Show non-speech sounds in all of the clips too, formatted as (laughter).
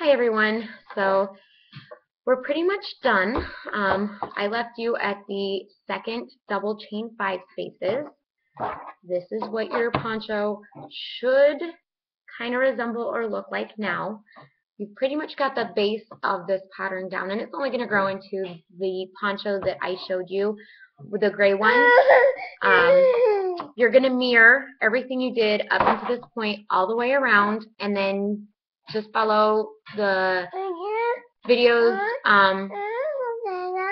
Hi everyone. So we're pretty much done. Um, I left you at the second double chain five spaces. This is what your poncho should kind of resemble or look like now. You've pretty much got the base of this pattern down and it's only going to grow into the poncho that I showed you with the gray one. (laughs) Um, you're going to mirror everything you did up until this point all the way around and then just follow the videos um,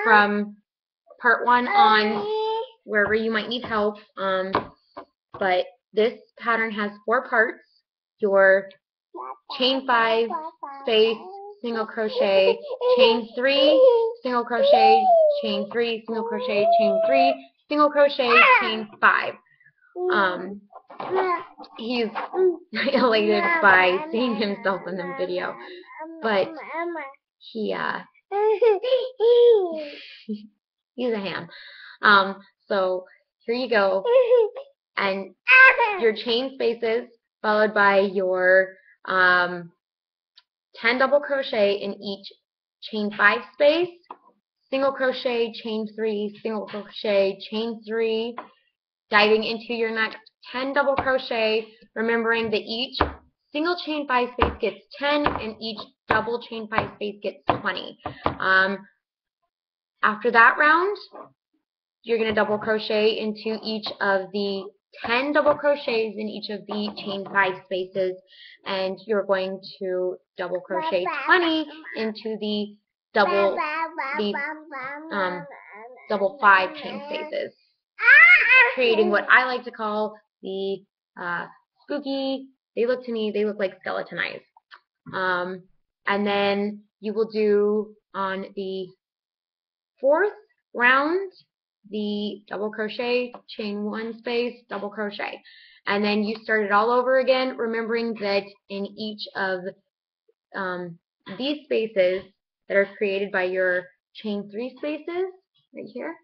from part one on wherever you might need help. Um, but this pattern has four parts. Your chain five, space, single crochet, chain three, single crochet, chain three, single crochet, chain three, single crochet, chain five. Um, he's (laughs) elated by seeing himself in the video, but he uh (laughs) he's a ham. Um, so here you go, (laughs) and your chain spaces followed by your um, 10 double crochet in each chain 5 space, single crochet, chain 3, single crochet, chain 3, diving into your next 10 double crochet, remembering that each single chain 5 space gets 10 and each double chain 5 space gets 20. Um, after that round, you're going to double crochet into each of the 10 double crochets in each of the chain 5 spaces and you're going to double crochet 20 into the double the um, double 5 chain spaces creating what I like to call the uh, spooky they look to me they look like skeleton eyes um, and then you will do on the fourth round the double crochet, chain one space, double crochet. And then you start it all over again, remembering that in each of um, these spaces that are created by your chain three spaces, right here,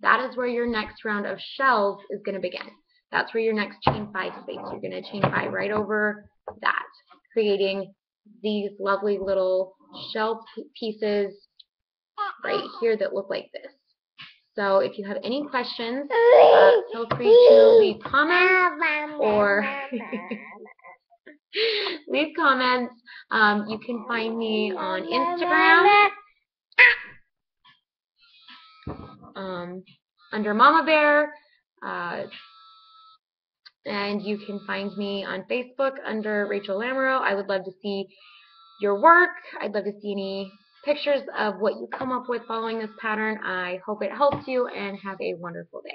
that is where your next round of shells is going to begin. That's where your next chain five space, you're going to chain five right over that, creating these lovely little shell pieces right here that look like this. So if you have any questions, uh, feel free to leave comments or (laughs) leave comments. Um, you can find me on Instagram um, under Mama Bear. Uh, and you can find me on Facebook under Rachael Lamoreaux. I would love to see your work. I'd love to see any pictures of what you come up with following this pattern. I hope it helps you and have a wonderful day.